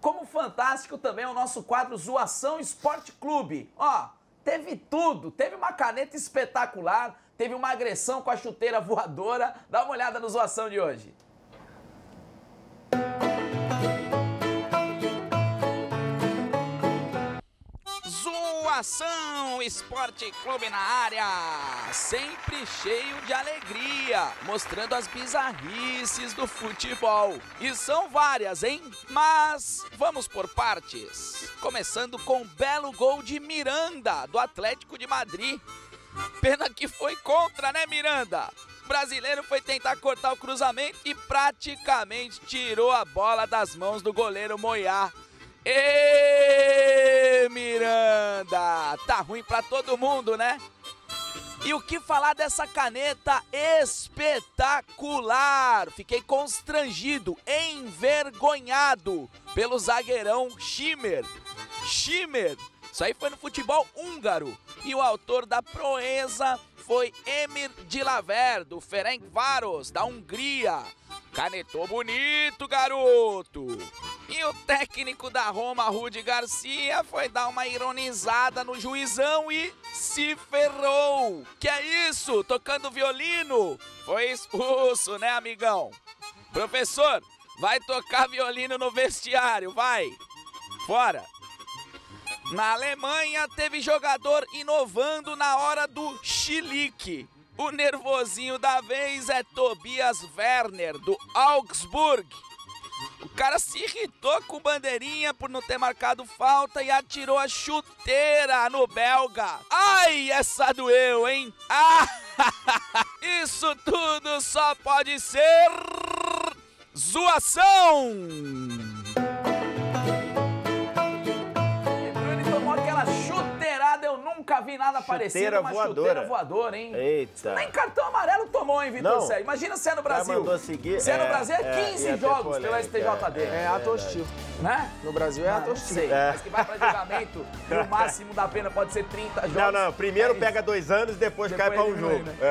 Como fantástico também é o nosso quadro Zoação Esporte Clube. Ó, teve tudo. Teve uma caneta espetacular, teve uma agressão com a chuteira voadora. Dá uma olhada no Zoação de hoje. Zoação Esporte Clube na área, sempre cheio de alegria, mostrando as bizarrices do futebol. E são várias, hein? Mas vamos por partes. Começando com um belo gol de Miranda, do Atlético de Madrid. Pena que foi contra, né, Miranda? O brasileiro foi tentar cortar o cruzamento e praticamente tirou a bola das mãos do goleiro Moyá. Ê, Miranda! Tá ruim pra todo mundo, né? E o que falar dessa caneta espetacular? Fiquei constrangido, envergonhado pelo zagueirão Schimmer. Schimmer, isso aí foi no futebol húngaro. E o autor da proeza foi Emir Dilaver, do Ferencváros, da Hungria. Canetou bonito, garoto! E o técnico da Roma, Rudi Garcia, foi dar uma ironizada no juizão e se ferrou. Que é isso? Tocando violino? Foi expulso, né, amigão? Professor, vai tocar violino no vestiário, vai! Fora! Na Alemanha, teve jogador inovando na hora do chilique. O nervosinho da vez é Tobias Werner, do Augsburg. O cara se irritou com bandeirinha por não ter marcado falta e atirou a chuteira no belga. Ai, essa doeu, hein? Ah, isso tudo só pode ser zoação. Nunca vi nada parecido. Uma voadora. chuteira voadora, hein? Eita. Nem cartão amarelo tomou, hein, Vitor. Sérgio? Imagina se é no Brasil. mandou seguir, Se é no é, Brasil, é é, 15 ia ter jogos pelo polêmica, STJD. É ato hostil. Né? No Brasil é Ah, ato hostil. sei, É. mas que vai pra julgamento e o máximo da pena pode ser 30 jogos. Não, não, primeiro É pega dois anos e depois, cai Depois pra um jogo. né? É.